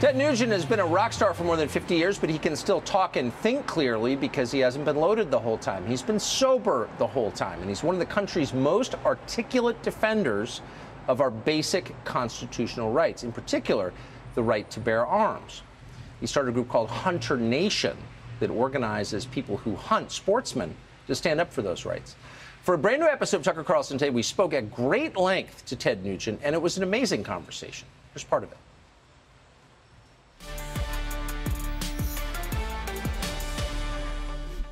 Ted Nugent has been a rock star for more than 50 years, but he can still talk and think clearly because he hasn't been loaded the whole time. He's been sober the whole time, and he's one of the country's most articulate defenders of our basic constitutional rights, in particular, the right to bear arms. He started a group called Hunter Nation that organizes people who hunt sportsmen to stand up for those rights. For a brand new episode of Tucker Carlson today, we spoke at great length to Ted Nugent, and it was an amazing conversation. Here's part of it.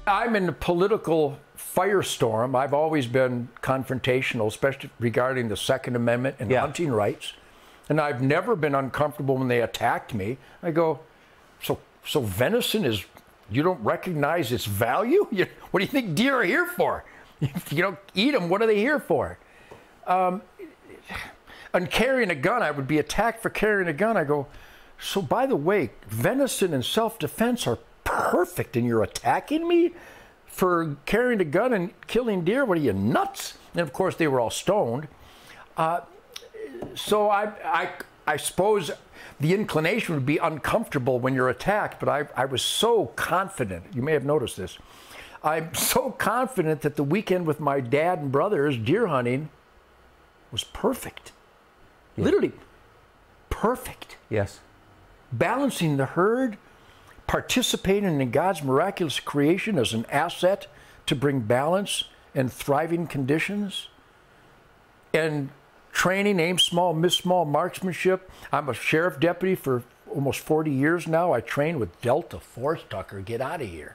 I'm in a political firestorm. I've always been confrontational, especially regarding the Second Amendment and Yeah. hunting rights. And I've never been uncomfortable when they attacked me. I go, so so venison is you don't recognize its value? You, what do you think deer are here for? If you don't eat them, what are they here for? Um, and carrying a gun, I would be attacked for carrying a gun. I go, so by the way, venison and self-defense are perfect, and you're attacking me for carrying a gun and killing deer? What are you nuts? And of course, they were all stoned. Uh, so I, I, I suppose the inclination would be uncomfortable when you're attacked, but I, I was so confident. You may have noticed this. I'm so confident that the weekend with my dad and brothers deer hunting was perfect. Literally perfect. Yes. Balancing the herd, participating in God's miraculous creation as an asset to bring balance and thriving conditions, and training, aim small, miss small marksmanship. I'm a sheriff deputy for almost 40 years now. I trained with Delta Force Tucker. Get out of here.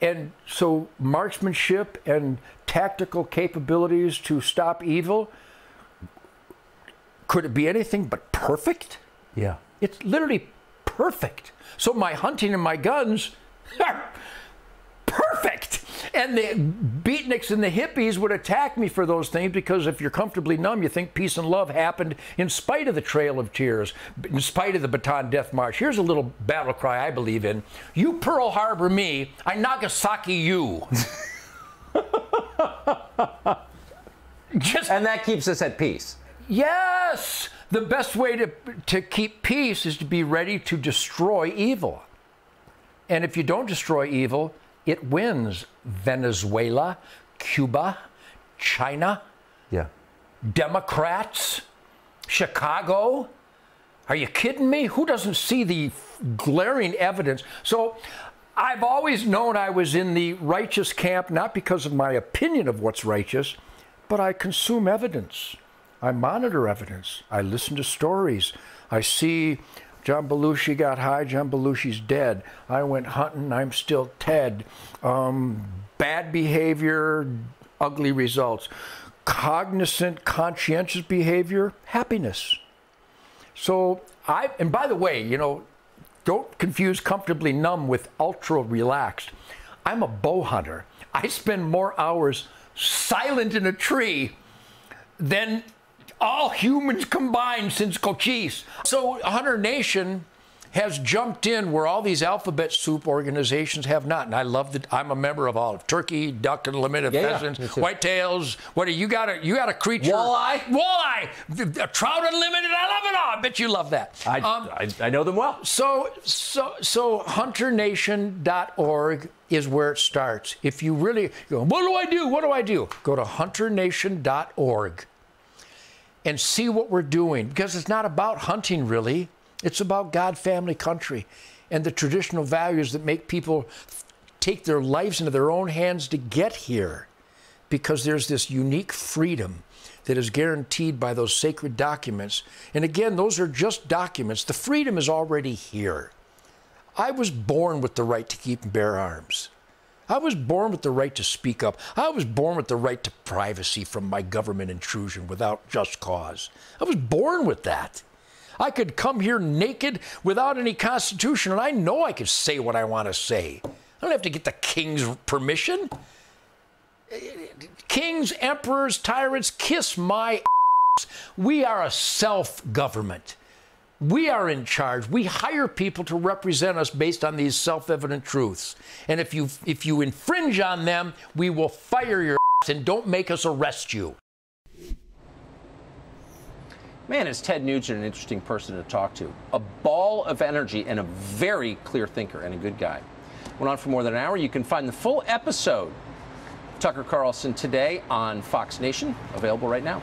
And so, marksmanship and tactical capabilities to stop evil could it be anything but perfect? Yeah. It's literally perfect. So, my hunting and my guns are perfect. And the beatniks and the hippies would attack me for those things because if you're comfortably numb, you think peace and love happened in spite of the Trail of Tears, in spite of the Bataan Death March. Here's a little battle cry I believe in You Pearl Harbor me, I Nagasaki you. Just And that keeps us at peace. Yes! The best way to, to keep peace is to be ready to destroy evil. And if you don't destroy evil, it wins. Venezuela, Cuba, China, Yeah. Democrats, Chicago. Are you kidding me? Who doesn't see the glaring evidence? So I've always known I was in the righteous camp, not because of my opinion of what's righteous, but I consume evidence. I monitor evidence. I listen to stories. I see John Belushi got high, John Belushi's dead. I went hunting, I'm still Ted. Um, bad behavior, ugly results. Cognizant, conscientious behavior, happiness. So I, and by the way, you know, don't confuse comfortably numb with ultra relaxed. I'm a bow hunter. I spend more hours silent in a tree than all humans combined since Cochise. So Hunter Nation has jumped in where all these alphabet soup organizations have not. And I love that I'm a member of all of turkey, duck, and limited Yeah, yeah, pheasants, too. whitetails. What do you got? A, you got a creature? Walleye? Walleye. The- the Trout Unlimited. I love it all. I bet you love that. I, Um, I, I know them well. so, so, so hunternation.org is where it starts. If you really go, what do I do? What do I do? Go to hunternation.org and see what we're doing because it's not about hunting really. It's about God, family, country, and the traditional values that make people take their lives into their own hands to get here because there's this unique freedom that is guaranteed by those sacred documents. And again, those are just documents. The freedom is already here. I was born with the right to keep and bear arms. I was born with the right to speak up. I was born with the right to privacy from my government intrusion without just cause. I was born with that. I could come here naked without any constitution, and I know I could say what I want to say. I don't have to get the king's permission. Kings, emperors, tyrants, kiss my ass. We are a self government. We are in charge. We hire people to represent us based on these self-evident truths. And if you if you infringe on them, we will fire your ass and don't make us arrest you. Man, is Ted Nugent an interesting person to talk to? A ball of energy and a very clear thinker and a good guy. Went on for more than an hour. You can find the full episode Tucker Carlson today on Fox Nation, available right now.